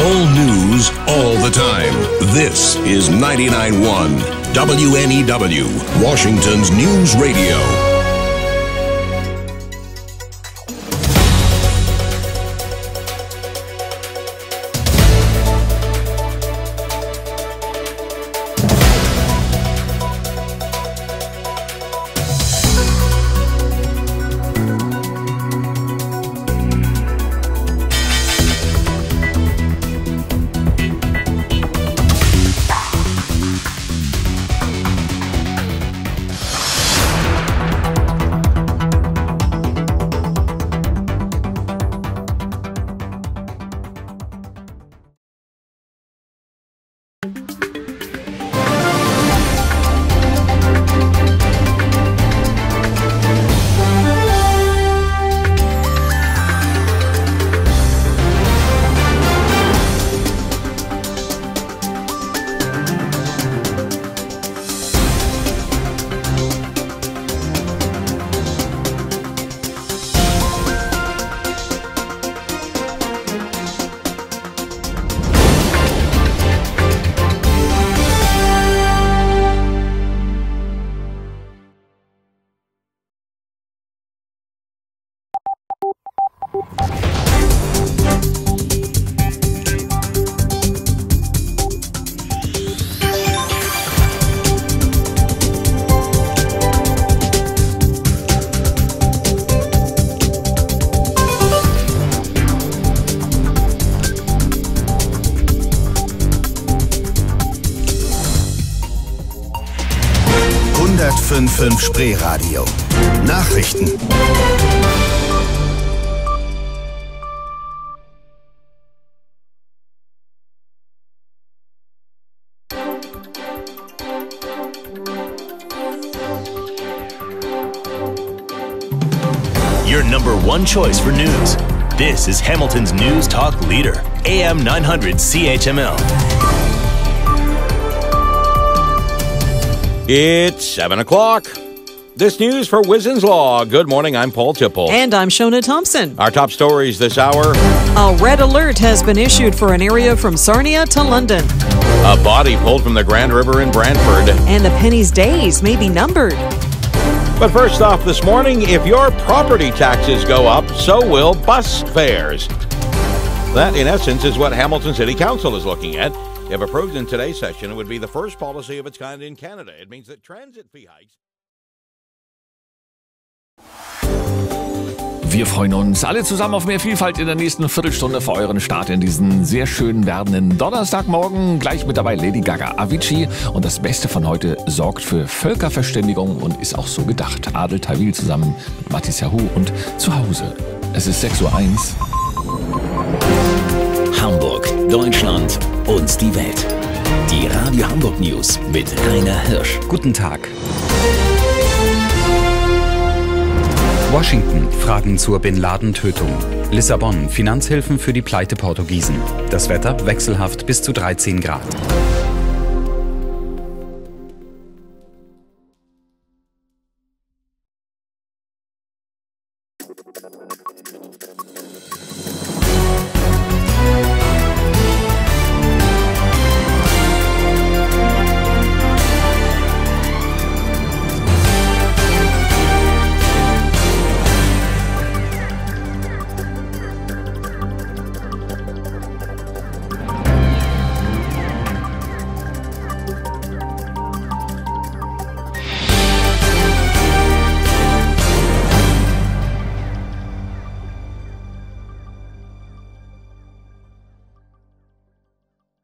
All news, all the time. This is 99.1 WNEW, Washington's News Radio. Fünf Spreeradio. Nachrichten. Your number one choice for news. This is Hamilton's News Talk Leader, AM 900 CHML. It's 7 o'clock. This news for Wizen's Law. Good morning, I'm Paul Tipple. And I'm Shona Thompson. Our top stories this hour. A red alert has been issued for an area from Sarnia to London. A body pulled from the Grand River in Brantford. And the penny's days may be numbered. But first off this morning, if your property taxes go up, so will bus fares. That, in essence, is what Hamilton City Council is looking at. If approved in today's session, it would be the first policy of its kind in Canada. It means that transit fee hikes. Wir freuen uns alle zusammen auf mehr Vielfalt in der nächsten Viertelstunde für euren Start in diesen sehr schönen werdenden Donnerstagmorgen. Gleich mit dabei Lady Gaga, Avicii und das Beste von heute sorgt für Völkerverständigung und ist auch so gedacht. Adel Tawil zusammen mit Mathis Yahoo und zu Hause. Es ist 6.01 Uhr. Hamburg, Deutschland und die Welt. Die Radio Hamburg News mit Rainer Hirsch. Guten Tag. Washington, Fragen zur Bin Laden-Tötung. Lissabon, Finanzhilfen für die Pleite Portugiesen. Das Wetter wechselhaft bis zu 13 Grad.